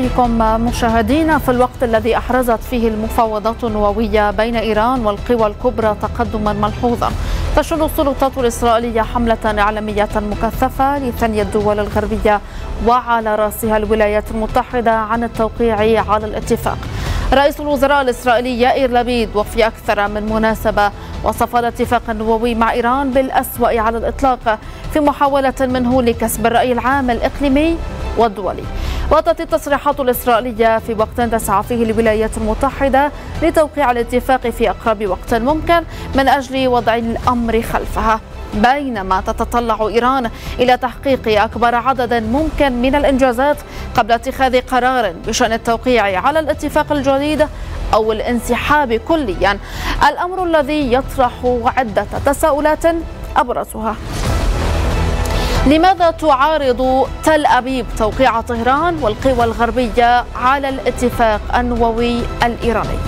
نحييكم مشاهدينا في الوقت الذي أحرزت فيه المفاوضات النووية بين إيران والقوى الكبرى تقدما ملحوظا. تشن السلطات الإسرائيلية حملة إعلامية مكثفة لثني الدول الغربية وعلى رأسها الولايات المتحدة عن التوقيع على الاتفاق. رئيس الوزراء الإسرائيلي يائير لبيد وفي أكثر من مناسبة وصف الاتفاق النووي مع إيران بالأسوأ على الإطلاق في محاولة منه لكسب الرأي العام الإقليمي والدولي وأتت التصريحات الإسرائيلية في وقت تسعى فيه الولايات المتحدة لتوقيع الاتفاق في أقرب وقت ممكن من أجل وضع الأمر خلفها. بينما تتطلع إيران إلى تحقيق أكبر عدد ممكن من الإنجازات قبل اتخاذ قرار بشأن التوقيع على الاتفاق الجديد أو الانسحاب كليا. الأمر الذي يطرح عدة تساؤلات أبرزها. لماذا تعارض تل أبيب توقيع طهران والقوى الغربية على الاتفاق النووي الإيراني؟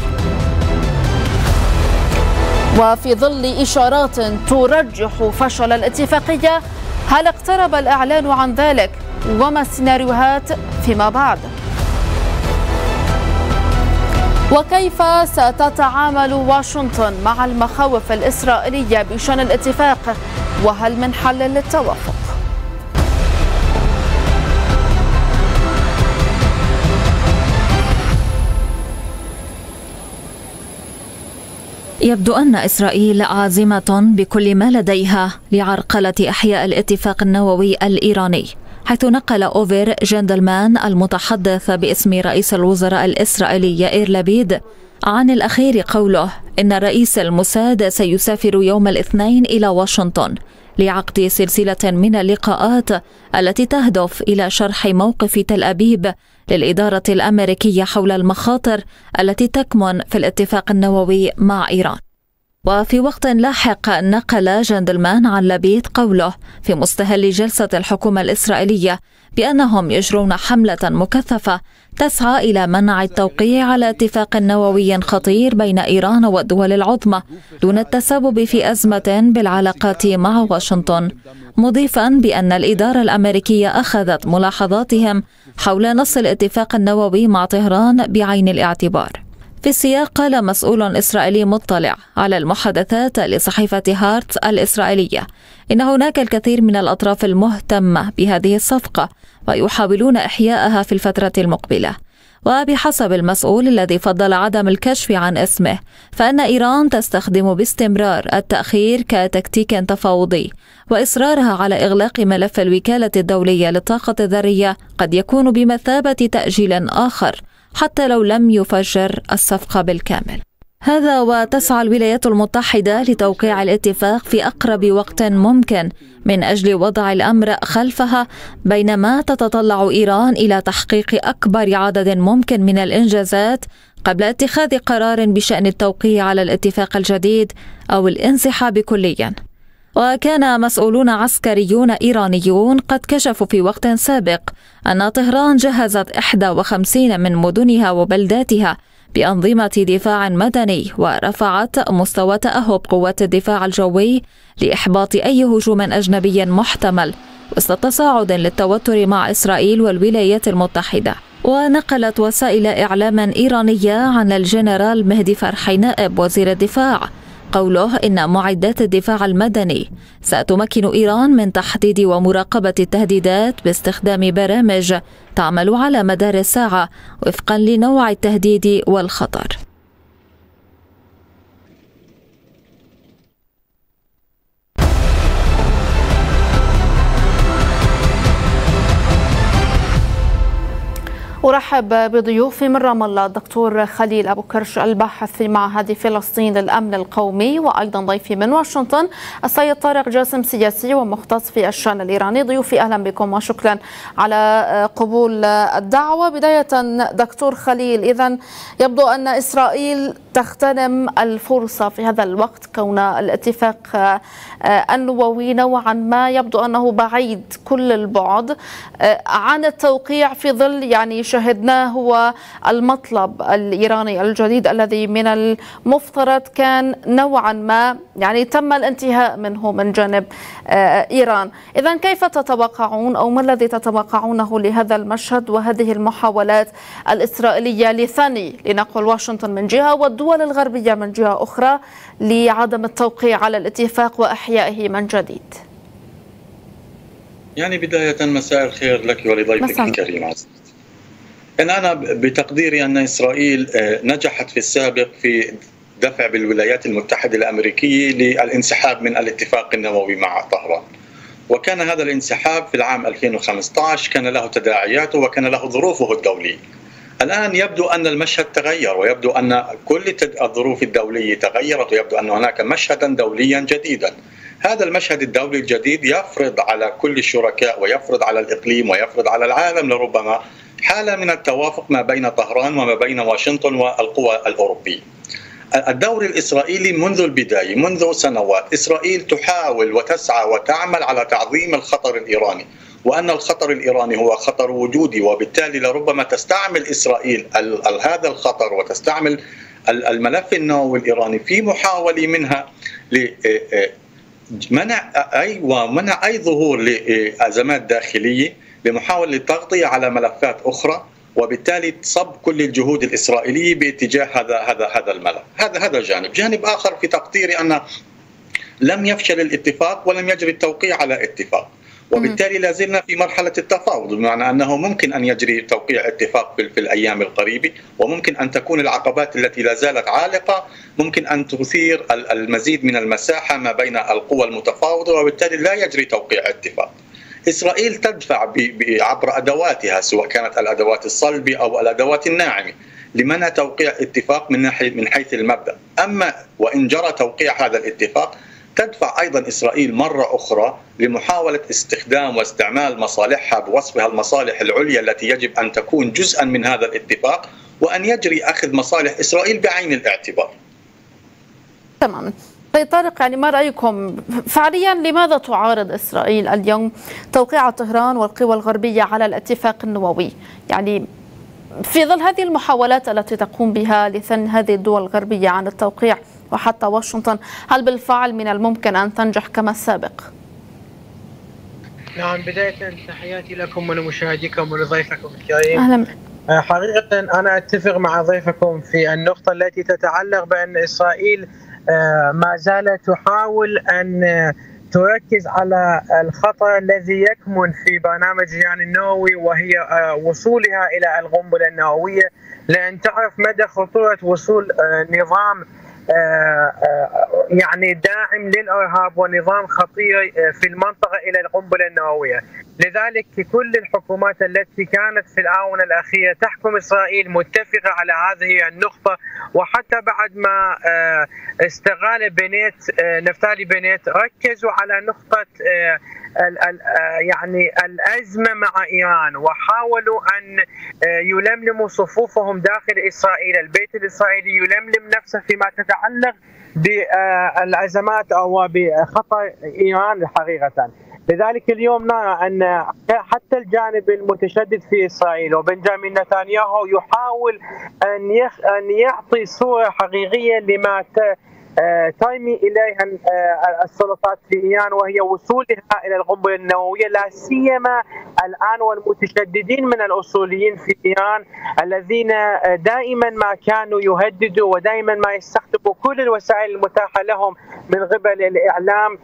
وفي ظل إشارات ترجح فشل الاتفاقية هل اقترب الإعلان عن ذلك وما السيناريوهات فيما بعد؟ وكيف ستتعامل واشنطن مع المخاوف الإسرائيلية بشأن الاتفاق وهل من حل للتوافق؟ يبدو أن إسرائيل عازمة بكل ما لديها لعرقلة إحياء الاتفاق النووي الإيراني حيث نقل أوفر جندلمان المتحدث باسم رئيس الوزراء الإسرائيلي يائير لبيد عن الأخير قوله إن رئيس الموساد سيسافر يوم الاثنين إلى واشنطن لعقد سلسلة من اللقاءات التي تهدف إلى شرح موقف تل أبيب للإدارة الأمريكية حول المخاطر التي تكمن في الاتفاق النووي مع إيران. وفي وقت لاحق نقل جندلمان عن لبيد قوله في مستهل جلسة الحكومة الإسرائيلية بأنهم يجرون حملة مكثفة تسعى إلى منع التوقيع على اتفاق نووي خطير بين إيران والدول العظمى دون التسبب في أزمة بالعلاقات مع واشنطن مضيفا بأن الإدارة الأمريكية أخذت ملاحظاتهم حول نص الاتفاق النووي مع طهران بعين الاعتبار. في السياق قال مسؤول إسرائيلي مطلع على المحادثات لصحيفة هارتس الإسرائيلية. إن هناك الكثير من الأطراف المهتمة بهذه الصفقة ويحاولون إحياءها في الفترة المقبلة. وبحسب المسؤول الذي فضل عدم الكشف عن اسمه فإن إيران تستخدم باستمرار التأخير كتكتيك تفاوضي وإصرارها على إغلاق ملف الوكالة الدولية للطاقة الذرية قد يكون بمثابة تأجيل آخر حتى لو لم يفجر الصفقة بالكامل. هذا وتسعى الولايات المتحدة لتوقيع الاتفاق في أقرب وقت ممكن من أجل وضع الأمر خلفها بينما تتطلع إيران إلى تحقيق أكبر عدد ممكن من الإنجازات قبل اتخاذ قرار بشأن التوقيع على الاتفاق الجديد أو الانسحاب كليا. وكان مسؤولون عسكريون إيرانيون قد كشفوا في وقت سابق أن طهران جهزت 51 من مدنها وبلداتها بأنظمة دفاع مدني ورفعت مستوى تأهب قوات الدفاع الجوي لإحباط أي هجوم أجنبي محتمل وسط تصاعد للتوتر مع إسرائيل والولايات المتحدة. ونقلت وسائل إعلام إيرانية عن الجنرال مهدي فرحي نائب وزير الدفاع قوله إن معدات الدفاع المدني ستمكن إيران من تحديد ومراقبة التهديدات باستخدام برامج تعمل على مدار الساعة وفقا لنوع التهديد والخطر. أرحب بضيوفي من رام الله الدكتور خليل أبو كرش الباحث في معهد فلسطين للأمن القومي وأيضا ضيفي من واشنطن السيد طارق جاسم سياسي ومختص في الشأن الإيراني. ضيوفي أهلا بكم وشكرا على قبول الدعوة. بداية دكتور خليل إذا يبدو أن إسرائيل تغتنم الفرصة في هذا الوقت كون الاتفاق النووي نوعا ما. يبدو أنه بعيد كل البعد عن التوقيع في ظل يعني شهدناه هو المطلب الإيراني الجديد الذي من المفترض كان نوعا ما يعني تم الانتهاء منه من جانب إيران. إذا كيف تتوقعون أو ما الذي تتوقعونه لهذا المشهد وهذه المحاولات الإسرائيلية لثني لنقل واشنطن من جهة والدول الغربية من جهة أخرى لعدم التوقيع على الاتفاق وإحيائه من جديد؟ يعني بداية مساء الخير لك ولضيفك الكريم. عزيز أنا بتقديري أن إسرائيل نجحت في السابق في دفع بالولايات المتحدة الأمريكية للانسحاب من الاتفاق النووي مع طهران. وكان هذا الانسحاب في العام 2015 كان له تداعياته وكان له ظروفه الدولية. الآن يبدو أن المشهد تغير ويبدو أن كل الظروف الدولية تغيرت ويبدو أن هناك مشهدا دوليا جديدا. هذا المشهد الدولي الجديد يفرض على كل الشركاء ويفرض على الإقليم ويفرض على العالم لربما حالة من التوافق ما بين طهران وما بين واشنطن والقوى الأوروبية. الدور الإسرائيلي منذ البداية منذ سنوات إسرائيل تحاول وتسعى وتعمل على تعظيم الخطر الإيراني وأن الخطر الإيراني هو خطر وجودي وبالتالي لربما تستعمل إسرائيل هذا الخطر وتستعمل الملف النووي الإيراني في محاولة منها لمنع اي ومنع أي ظهور لازمات داخلية لمحاوله التغطية على ملفات أخرى وبالتالي تصب كل الجهود الإسرائيلية باتجاه هذا هذا هذا الملف، هذا هذا جانب، جانب آخر في تقديري أن لم يفشل الاتفاق ولم يجري التوقيع على اتفاق. وبالتالي لا زلنا في مرحلة التفاوض بمعنى أنه ممكن أن يجري توقيع اتفاق في الأيام القريبة وممكن أن تكون العقبات التي لا زالت عالقة ممكن أن تثير المزيد من المساحة ما بين القوى المتفاوضة وبالتالي لا يجري توقيع اتفاق. إسرائيل تدفع عبر أدواتها سواء كانت الأدوات الصلبة أو الأدوات الناعمة لمنع توقيع اتفاق من ناحية من حيث المبدأ أما وإن جرى توقيع هذا الاتفاق تدفع أيضا إسرائيل مرة أخرى لمحاولة استخدام واستعمال مصالحها بوصفها المصالح العليا التي يجب أن تكون جزءا من هذا الاتفاق وأن يجري أخذ مصالح إسرائيل بعين الاعتبار. تماما. طيب طارق يعني ما رأيكم فعليا لماذا تعارض إسرائيل اليوم توقيع طهران والقوى الغربية على الاتفاق النووي؟ يعني في ظل هذه المحاولات التي تقوم بها لثن هذه الدول الغربية عن التوقيع وحتى واشنطن هل بالفعل من الممكن أن تنجح كما السابق؟ نعم بداية تحياتي لكم ولمشاهديكم ولضيفكم الكريم أهلا حقيقة أنا أتفق مع ضيفكم في النقطة التي تتعلق بأن إسرائيل ما زالت تحاول أن تركز على الخطر الذي يكمن في برنامج ايران النووي وهي وصولها إلى القنبلة النووية. لأن تعرف مدى خطورة وصول نظام يعني داعم للإرهاب ونظام خطير في المنطقة إلى القنبلة النووية، لذلك كل الحكومات التي كانت في الآونة الأخيرة تحكم إسرائيل متفقة على هذه النقطة وحتى بعد ما استغال بنيت نفتالي بنيت ركزوا على نقطة يعني الأزمة مع إيران وحاولوا أن يلملموا صفوفهم داخل إسرائيل، البيت الإسرائيلي يلملم نفسه فيما تتعلق بالازمات أو بخطر إيران حقيقة. لذلك اليوم نرى أن حتى الجانب المتشدد في إسرائيل وبنجامين نتنياهو يحاول أن أن يعطي صورة حقيقية لما ترمي إليها السلطات في إيران وهي وصولها إلى القنبلة النووية لا سيما الآن والمتشددين من الأصوليين في إيران الذين دائما ما كانوا يهددوا ودائما ما يستخدموا كل الوسائل المتاحة لهم من قبل الإعلام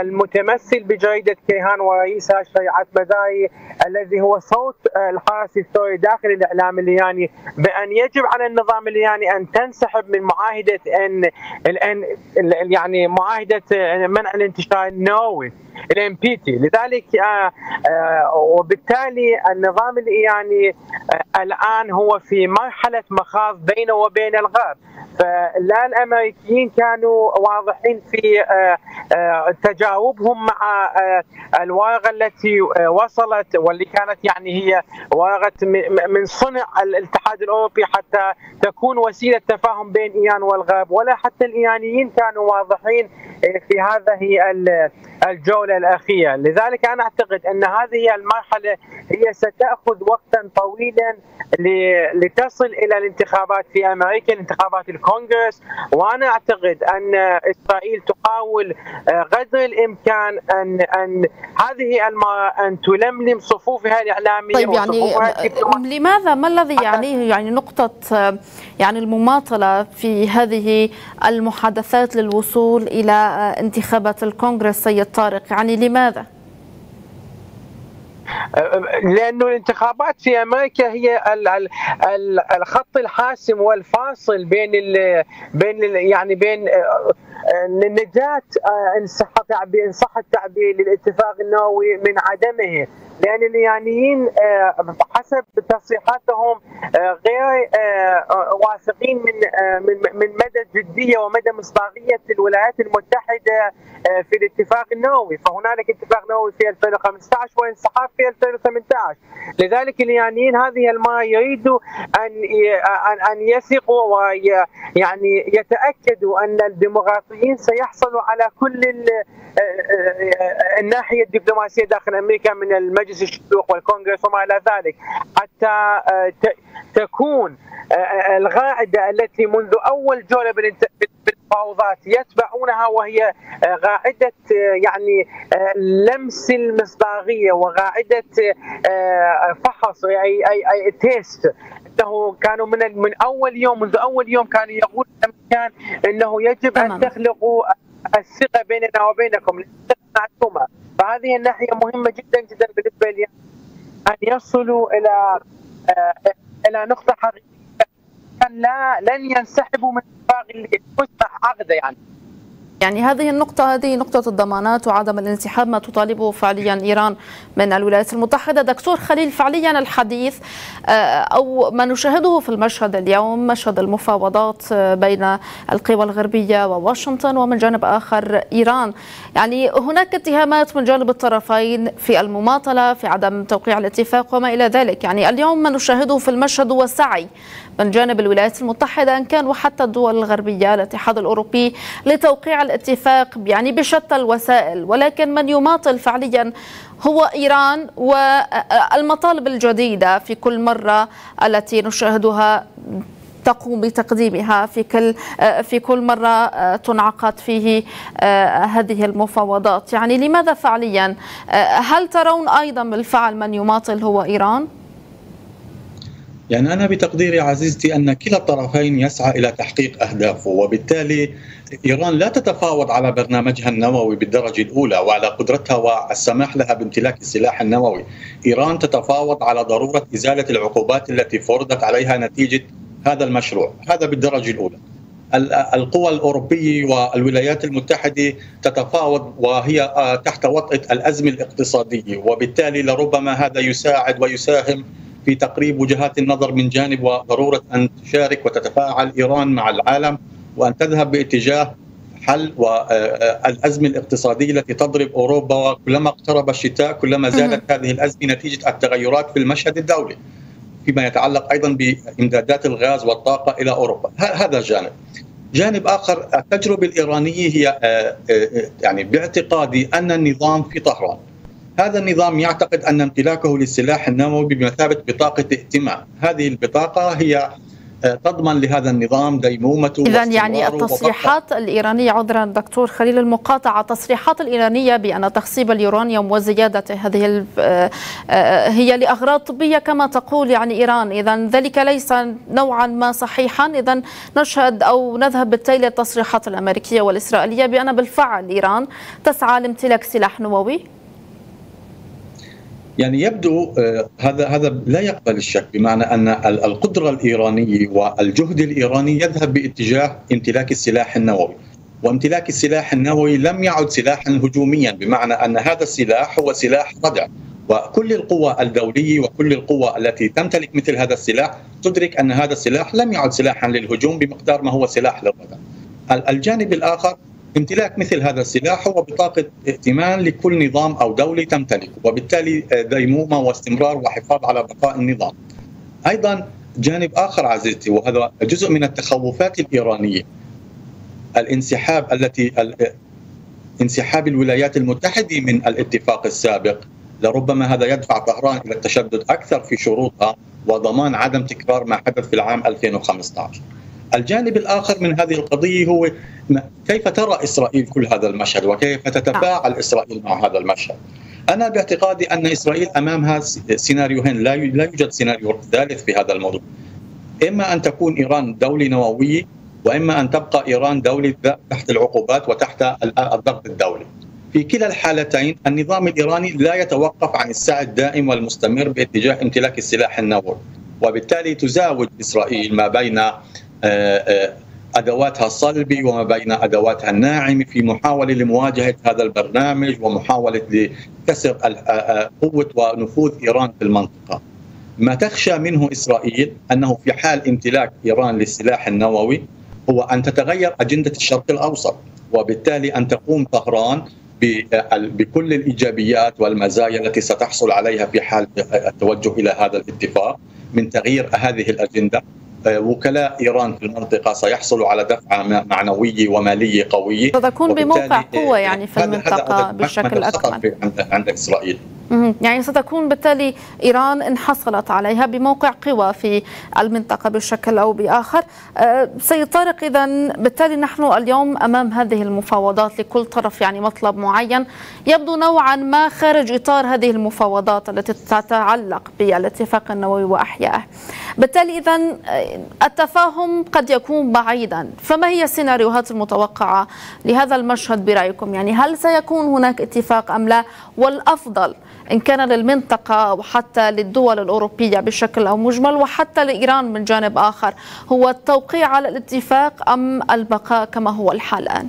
المتمثل بجريدة كيهان ورئيسها شريعتمداري الذي هو صوت الحرس الثوري داخل الإعلام الإيراني بأن يجب على النظام الإيراني أن تنسحب من معاهدة إن الآن يعني معاهدة منع الانتشار. النووي ال NPT لذلك آآ آآ وبالتالي النظام الايراني الآن هو في مرحلة مخاض بينه وبين الغرب. فلا الأمريكيين كانوا واضحين في تجاوبهم مع الورقة التي وصلت واللي كانت يعني هي ورقة من صنع الاتحاد الأوروبي حتى تكون وسيلة تفاهم بين إيران والغرب. ولا حتى الإيرانيين كانوا واضحين في هذه الجولة الأخيرة، لذلك أنا أعتقد أن هذه المرحلة هي ستأخذ وقتا طويلا لتصل إلى الانتخابات في أمريكا انتخابات الكونغرس. وأنا أعتقد أن إسرائيل تحاول قدر الإمكان ان أن هذه المراه أن تلملم صفوفها الإعلامية طيب يعني لماذا؟ ما الذي يعنيه يعني نقطة يعني المماطلة في هذه المحادثات للوصول إلى انتخابات الكونغرس سيد طارق يعني لماذا؟ لأنه الانتخابات في أمريكا هي الخط الحاسم والفاصل بين بين يعني بين نجاة إن صح إن صح التعبير للاتفاق النووي من عدمه لأن الايرانيين حسب تصريحاتهم غير واثقين من من مدى الجدية ومدى مصداقية الولايات المتحدة في الاتفاق النووي. فهنالك اتفاق نووي في 2015 وانسحاب في 2018 لذلك الايرانيين هذه المرة يريدوا أن أن يثقوا ويعني يتأكدوا أن الديمقراطيين سيحصلوا على كل الناحية الدبلوماسية داخل أمريكا من المجلس الشيوخ والكونغرس وما إلى ذلك. حتى تكون القاعده التي منذ أول جولة بالمفاوضات يتبعونها وهي قاعدة يعني لمس المصداقية وقاعده فحص أي أي أي تيست انه كانوا من من أول يوم منذ أول يوم كانوا يقول الامريكان إنه يجب أن تخلقوا الثقة بيننا وبينكم معلومه فهذه الناحية مهمة جدا جدا بالنسبة لي. أن يصلوا إلى إلى نقطة حقيقية. لا لن ينسحبوا من اتفاق اللي عقده يعني. يعني هذه النقطة هذه نقطة الضمانات وعدم الانسحاب ما تطالبه فعليا إيران من الولايات المتحدة. دكتور خليل فعليا الحديث أو ما نشاهده في المشهد اليوم مشهد المفاوضات بين القوى الغربية وواشنطن ومن جانب آخر إيران. يعني هناك اتهامات من جانب الطرفين في المماطلة في عدم توقيع الاتفاق وما إلى ذلك. يعني اليوم ما نشاهده في المشهد هو السعي من جانب الولايات المتحدة إن كان وحتى الدول الغربية الاتحاد الأوروبي لتوقيع الاتفاق يعني بشتى الوسائل ولكن من يماطل فعليا هو إيران والمطالب الجديدة في كل مرة التي نشاهدها تقوم بتقديمها في كل في كل مرة تنعقد فيه هذه المفاوضات، يعني لماذا فعليا؟ هل ترون أيضا بالفعل من يماطل هو إيران؟ يعني أنا بتقديري عزيزتي أن كلا الطرفين يسعى إلى تحقيق أهدافه وبالتالي إيران لا تتفاوض على برنامجها النووي بالدرجة الأولى وعلى قدرتها والسماح لها بامتلاك السلاح النووي. إيران تتفاوض على ضرورة إزالة العقوبات التي فرضت عليها نتيجة هذا المشروع هذا بالدرجة الأولى. القوى الأوروبية والولايات المتحدة تتفاوض وهي تحت وطأة الأزمة الاقتصادية وبالتالي لربما هذا يساعد ويساهم في تقريب وجهات النظر من جانب وضرورة أن تشارك وتتفاعل إيران مع العالم وأن تذهب باتجاه حل والازمه الاقتصادية التي تضرب أوروبا وكلما اقترب الشتاء كلما زادت هذه الأزمة نتيجة التغيرات في المشهد الدولي فيما يتعلق أيضا بإمدادات الغاز والطاقة إلى أوروبا. هذا جانب جانب آخر التجربة الإيرانية هي يعني باعتقادي أن النظام في طهران. هذا النظام يعتقد أن امتلاكه للسلاح النووي بمثابة بطاقة ائتمان، هذه البطاقة هي تضمن لهذا النظام ديمومته اذا يعني التصريحات الايرانيه عذرا دكتور خليل المقاطعة التصريحات الإيرانية بأن تخصيب اليورانيوم وزياده هذه هي لأغراض طبية كما تقول يعني إيران. اذا ذلك ليس نوعا ما صحيحا. اذا نشهد أو نذهب بالتالي التصريحات الأمريكية والإسرائيلية بأن بالفعل إيران تسعى لامتلاك سلاح نووي. يعني يبدو هذا هذا لا يقبل الشك بمعنى أن القدرة الايرانيه والجهد الإيراني يذهب باتجاه امتلاك السلاح النووي وامتلاك السلاح النووي لم يعد سلاحا هجوميا بمعنى أن هذا السلاح هو سلاح ردع وكل القوى الدولية وكل القوى التي تمتلك مثل هذا السلاح تدرك أن هذا السلاح لم يعد سلاحا للهجوم بمقدار ما هو سلاح للردع. الجانب الآخر امتلاك مثل هذا السلاح هو بطاقة ائتمان لكل نظام أو دولة تمتلكه وبالتالي ديمومة واستمرار وحفاظ على بقاء النظام. أيضا جانب آخر عزيزتي وهذا جزء من التخوفات الإيرانية. الانسحاب التي انسحاب الولايات المتحدة من الاتفاق السابق لربما هذا يدفع طهران إلى التشدد أكثر في شروطها وضمان عدم تكرار ما حدث في العام 2015 الجانب الآخر من هذه القضية هو كيف ترى إسرائيل كل هذا المشهد وكيف تتفاعل إسرائيل مع هذا المشهد؟ أنا باعتقادي أن إسرائيل أمامها سيناريوهين لا يوجد سيناريو ثالث في هذا الموضوع. إما أن تكون إيران دولة نووية وإما أن تبقى إيران دولة تحت العقوبات وتحت الضغط الدولي. في كلا الحالتين النظام الإيراني لا يتوقف عن السعي الدائم والمستمر باتجاه امتلاك السلاح النووي وبالتالي تزاوج إسرائيل ما بين أدواتها الصلبي وما بين أدواتها الناعمه في محاولة لمواجهة هذا البرنامج ومحاولة لكسر آه، قوة ونفوذ إيران في المنطقة. ما تخشى منه إسرائيل أنه في حال امتلاك إيران للسلاح النووي هو أن تتغير أجندة الشرق الأوسط وبالتالي أن تقوم طهران بكل الإيجابيات والمزايا التي ستحصل عليها في حال التوجه إلى هذا الاتفاق من تغيير هذه الأجندة وكلاء إيران في المنطقة سيحصلوا على دفعه معنويه وماليه قويه ستكون بموقع قوة يعني في المنطقة بشكل أكبر. عند, إسرائيل. يعني ستكون بالتالي إيران ان حصلت عليها بموقع قوى في المنطقة بشكل أو بآخر. أه، سيد طارق اذا بالتالي نحن اليوم أمام هذه المفاوضات لكل طرف يعني مطلب معين يبدو نوعا ما خارج إطار هذه المفاوضات التي تتعلق بالاتفاق النووي وأحيائه. بالتالي اذا أه، التفاهم قد يكون بعيدا. فما هي السيناريوهات المتوقعة لهذا المشهد برأيكم؟ يعني هل سيكون هناك اتفاق أم لا؟ والأفضل إن كان للمنطقة وحتى للدول الأوروبية بشكل أو مجمل وحتى لإيران من جانب آخر هو التوقيع على الاتفاق أم البقاء كما هو الحال الآن؟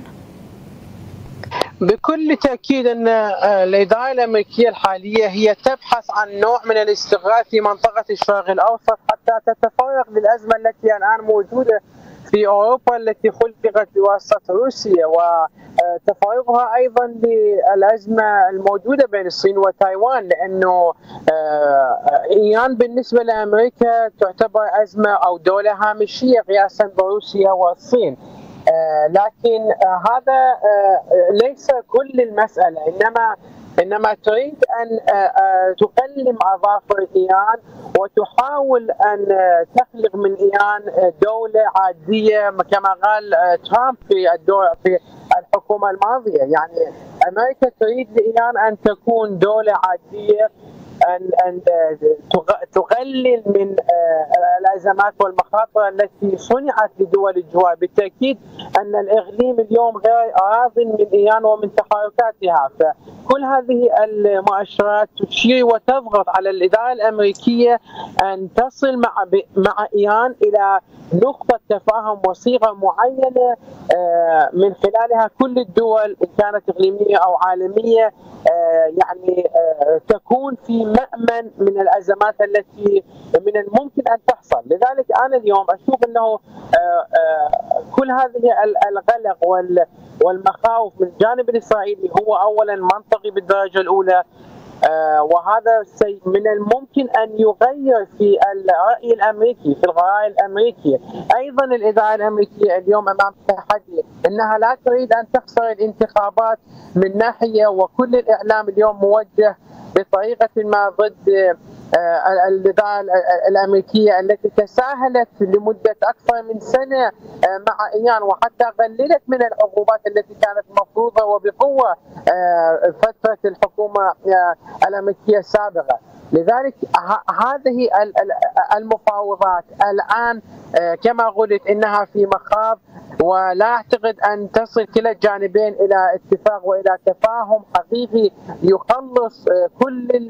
بكل تأكيد أن آه، الإدارة الأمريكية الحالية هي تبحث عن نوع من الاستغلال في منطقة الشرق الأوسط حتى تتفرغ للأزمة التي الآن موجودة في أوروبا التي خلقت بواسطة روسيا وتفرغها أيضا للأزمة الموجودة بين الصين وتايوان لأنه آه، إيران بالنسبة لأمريكا تعتبر أزمة أو دولة هامشية قياسا بروسيا والصين. آه، لكن هذا آه، ليس كل المسألة إنما إنما تريد أن تقلم اظافر ايران وتحاول أن تخلق من إيران دولة عادية كما قال ترامب في الدور في الحكومة الماضية. يعني أمريكا تريد لإيران أن تكون دولة عادية ان أن تقلل من آه، الأزمات والمخاطر التي صنعت لدول الجوار. بالتأكيد أن الإقليم اليوم غير راض من إيران ومن تحركاتها. فكل هذه المؤشرات تشير وتضغط على الإدارة الأمريكية أن تصل مع مع إيران إلى نقطة تفاهم وصيغة معينة آه، من خلالها كل الدول إن كانت إقليمية أو عالمية آه، يعني تكون في مأمن من الأزمات التي من الممكن أن تحصل. لذلك أنا اليوم أشوف أنه آه، آه، كل هذه القلق والمخاوف من الجانب الإسرائيلي هو أولا منطقي بالدرجة الأولى. آه وهذا من الممكن أن يغير في الرأي الأمريكي في القرار الأمريكي، أيضا الاداره الأمريكية اليوم أمام تحدي إنها لا تريد أن تخسر الانتخابات من ناحية وكل الإعلام اليوم موجه بطريقة ما ضد آه، الاداره الأمريكية التي تساهلت لمدة أكثر من سنة آه، مع إيران وحتى قللت من العقوبات التي كانت مفروضة وبقوة آه، فترة الحكومة الأمريكية السابقة. لذلك هذه المفاوضات الآن كما قلت إنها في مخاض ولا أعتقد أن تصل كلا الجانبين إلى اتفاق وإلى تفاهم حقيقي يخلص كل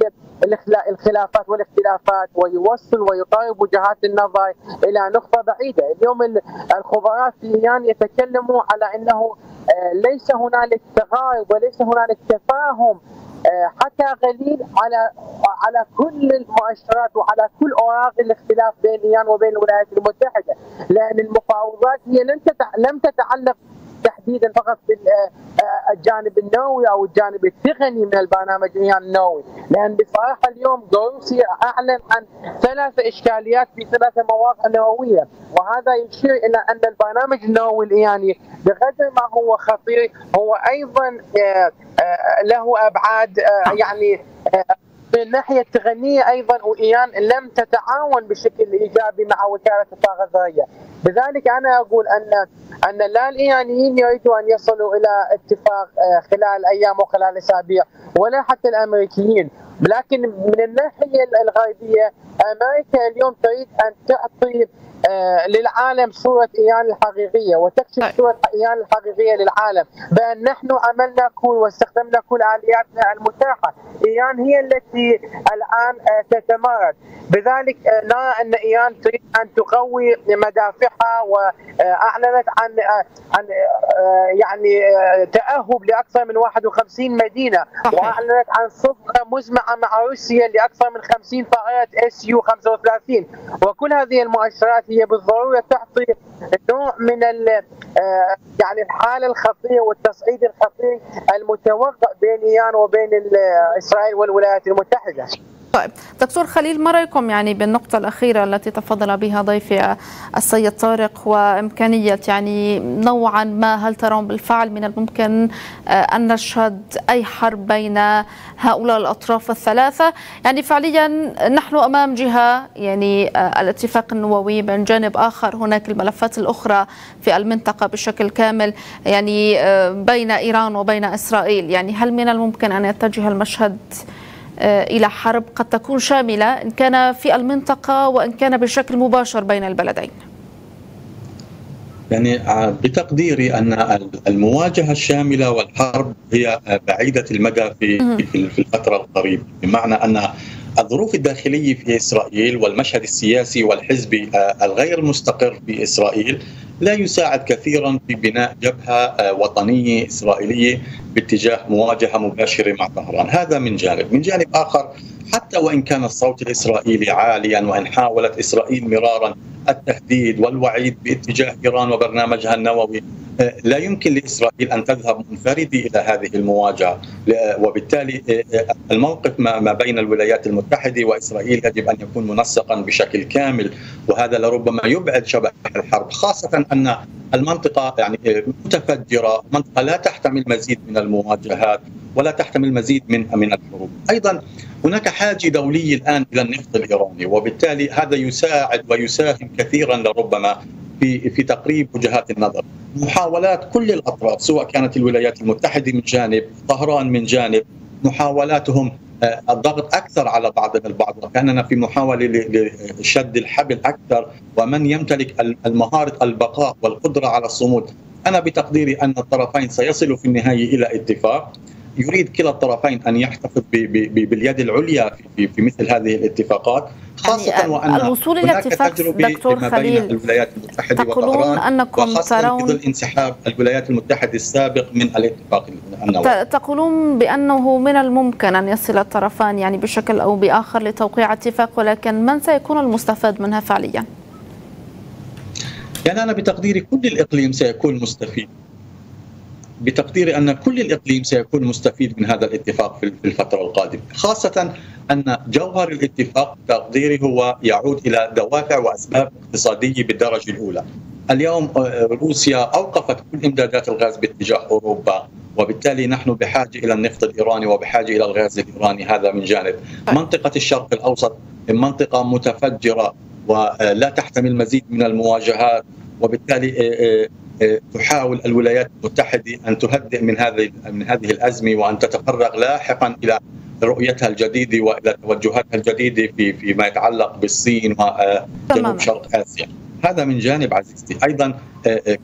الخلافات والاختلافات ويوصل ويقارب وجهات النظر إلى نقطة بعيدة، اليوم الخبراء في إيران يتكلموا على إنه آه، ليس هنالك تقارب وليس هنالك تفاهم آه، حتى قليل على على كل المؤشرات وعلى كل اوراق الاختلاف بين إيران وبين الولايات المتحدة، لأن المفاوضات هي لم لم تتعلق تحديدا فقط في الجانب النووي أو الجانب التقني من البرنامج النووي. لأن بصراحة اليوم روسيا أعلن عن ثلاث إشكاليات في ثلاث مواقع نووية. وهذا يشير إلى أن البرنامج النووي الإيراني بقدر ما هو خطير هو أيضا له أبعاد يعني من الناحيه التقنيه أيضا وايران لم تتعاون بشكل إيجابي مع وكاله الطاقة الذريه، لذلك أنا أقول ان أن لا الإيرانيين يريدوا أن يصلوا إلى اتفاق خلال أيام وخلال أسابيع ولا حتى الأمريكيين، لكن من الناحية الغربية أمريكا اليوم تريد أن تعطي للعالم صورة إيران الحقيقية وتكشف صورة إيران الحقيقية للعالم بأن نحن عملنا كل واستخدمنا كل آلياتنا المتاحة. إيران هي التي الآن تتمرد بذلك نرى أن إيران تريد أن تقوي مدافعها وأعلنت عن عن يعني تأهب لأكثر من 51 مدينة. وأعلنت عن صفقة مزمعة مع روسيا لأكثر من 50 طائرة SU 35 وكل هذه المؤشرات هي بالضرورة تعطي نوع من يعني الحالة الخطيره والتصعيد الخطير المتوقع بين إيران وبين إسرائيل والولايات المتحدة. طيب دكتور خليل ما رأيكم يعني بالنقطة الأخيرة التي تفضل بها ضيفي السيد طارق وإمكانية يعني نوعا ما هل ترون بالفعل من الممكن أن نشهد أي حرب بين هؤلاء الأطراف الثلاثة؟ يعني فعليا نحن أمام جهة يعني الاتفاق النووي من جانب آخر هناك الملفات الأخرى في المنطقة بشكل كامل يعني بين إيران وبين إسرائيل. يعني هل من الممكن أن يتجه المشهد إلى حرب قد تكون شاملة إن كان في المنطقة وإن كان بشكل مباشر بين البلدين. يعني بتقديري أن المواجهة الشاملة والحرب هي بعيدة المدى في في الفترة القريبة بمعنى أن الظروف الداخلية في إسرائيل والمشهد السياسي والحزبي الغير مستقر في إسرائيل لا يساعد كثيرا في بناء جبهة وطنية إسرائيلية باتجاه مواجهة مباشرة مع طهران، هذا من جانب، من جانب آخر حتى وإن كان الصوت الإسرائيلي عاليا وإن حاولت إسرائيل مرارا التهديد والوعيد باتجاه إيران وبرنامجها النووي لا يمكن لإسرائيل أن تذهب منفرده إلى هذه المواجهة. وبالتالي الموقف ما بين الولايات المتحدة وإسرائيل يجب أن يكون منسقا بشكل كامل وهذا لربما يبعد شبح الحرب خاصة أن المنطقة يعني متفجرة منطقة لا تحتمل مزيد من المواجهات ولا تحتمل مزيد من من الحروب. أيضا هناك حاجة دولية الآن إلى النفط الإيراني وبالتالي هذا يساعد ويساهم كثيرا لربما في في تقريب وجهات النظر. محاولات كل الأطراف سواء كانت الولايات المتحدة من جانب طهران من جانب محاولاتهم الضغط أكثر على بعضنا البعض وكأننا في محاولة لشد الحبل أكثر ومن يمتلك المهارة البقاء والقدرة على الصمود. أنا بتقديري أن الطرفين سيصلوا في النهاية إلى اتفاق. يريد كلا الطرفين أن يحتفظ باليد العليا في, في مثل هذه الاتفاقات خاصة يعني وأن الوصول إلى اتفاق دكتور خليل الولايات المتحدة تقولون أنكم ترون في ظل انسحاب الولايات المتحدة السابق من الاتفاق النووي تقولون بأنه من الممكن أن يصل الطرفان يعني بشكل أو بآخر لتوقيع اتفاق ولكن من سيكون المستفاد منها فعليا؟ يعني أنا بتقديري كل الإقليم سيكون مستفيد بتقديري أن كل الإقليم سيكون مستفيد من هذا الاتفاق في الفترة القادمة، خاصة أن جوهر الاتفاق تقديري هو يعود إلى دوافع وأسباب اقتصادية بالدرجة الأولى. اليوم روسيا أوقفت كل إمدادات الغاز باتجاه أوروبا وبالتالي نحن بحاجة إلى النفط الإيراني وبحاجة إلى الغاز الإيراني هذا من جانب. منطقة الشرق الأوسط منطقة متفجرة ولا تحتمل مزيد من المواجهات وبالتالي تحاول الولايات المتحدة أن تهدئ من هذه من هذه الأزمة وأن تتفرغ لاحقا إلى رؤيتها الجديدة وإلى توجهاتها الجديدة في فيما يتعلق بالصين وجنوب شرق آسيا. هذا من جانب عزيزتي، أيضا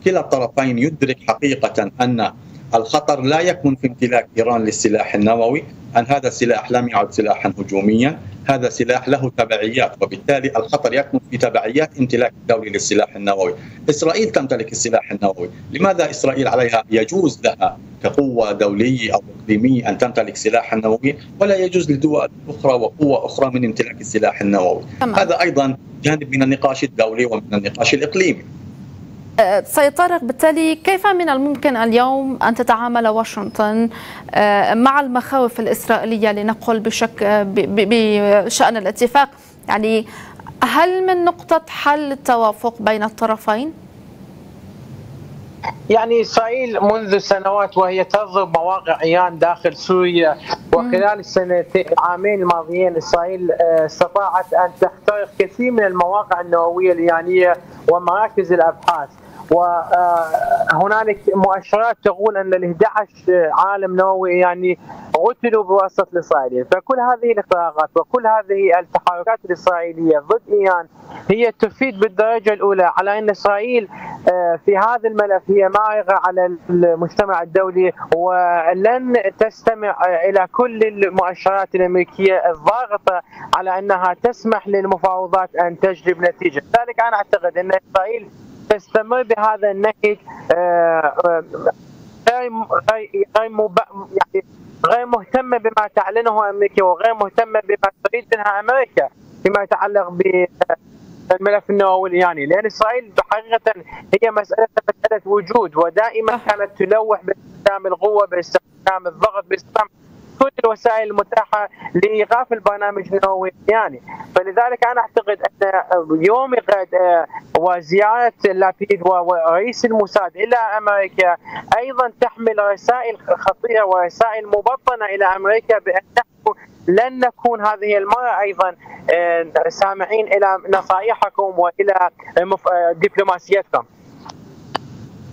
كلا الطرفين يدرك حقيقة أن الخطر لا يكمن في امتلاك إيران للسلاح النووي، أن هذا السلاح لم يعد سلاحا هجوميا، هذا سلاح له تبعيات وبالتالي الخطر يكمن في تبعيات امتلاك الدولي للسلاح النووي. إسرائيل تمتلك السلاح النووي لماذا إسرائيل عليها يجوز لها كقوة دولية أو إقليمية أن تمتلك سلاحا نوويا ولا يجوز لدول أخرى وقوة أخرى من امتلاك السلاح النووي؟ تمام. هذا أيضا جانب من النقاش الدولي ومن النقاش الإقليمي. سيد طارق بالتالي كيف من الممكن اليوم أن تتعامل واشنطن أه، مع المخاوف الإسرائيلية لنقل بشك بشأن الاتفاق؟ يعني هل من نقطة حل التوافق بين الطرفين؟ يعني إسرائيل منذ سنوات وهي تضرب مواقع عيان داخل سوريا وخلال السنتين العامين الماضيين إسرائيل آه، استطاعت أن تخترق كثير من المواقع النووية الإيرانية ومراكز الأبحاث. وهنالك مؤشرات تقول أن ال 11 عالم نووي يعني قتلوا بواسطة الإسرائيليين، فكل هذه الاختراقات وكل هذه التحركات الإسرائيلية ضد إيران هي تفيد بالدرجة الأولى على أن إسرائيل آه، في هذا الملف هي مائغه على المجتمع الدولي ولن تستمع إلى كل المؤشرات الأمريكية الضاغطة على أنها تسمح للمفاوضات أن تجلب نتيجة، لذلك أنا أعتقد أن إسرائيل تستمر بهذا النهج آه، آه، غير غير يعني غير مهتمه بما تعلنه أمريكا وغير مهتمه بما تريد منها أمريكا فيما يتعلق بالملف النووي الايراني لأن إسرائيل حقيقة هي مسألة مسألة وجود ودائما كانت تلوح باستخدام القوة باستخدام الضغط باستخدام الوسائل المتاحة لإيقاف البرنامج النووي يعني فلذلك أنا أعتقد أن يوم غد آه، وزيارة لابيد ورئيس الموساد إلى أمريكا أيضا تحمل رسائل خطيرة ورسائل مبطنة إلى أمريكا بأن لن نكون هذه المرة أيضا آه، سامعين إلى نصائحكم وإلى آه، دبلوماسيتكم.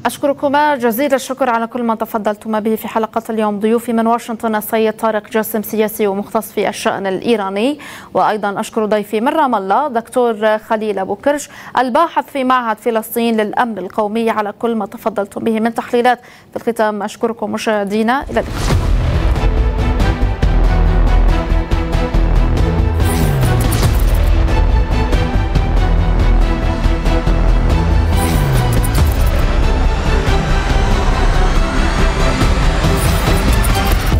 أشكركما. جزيل الشكر على كل ما تفضلتما به في حلقة اليوم. ضيوفي من واشنطن السيد طارق جاسم سياسي ومختص في الشأن الإيراني. وأيضا أشكر ضيفي من رام الله دكتور خليل أبو كرش الباحث في معهد فلسطين للأمن القومي. على كل ما تفضلتم به من تحليلات. في الختام أشكركم مشاهدينا. إلى اللقاء.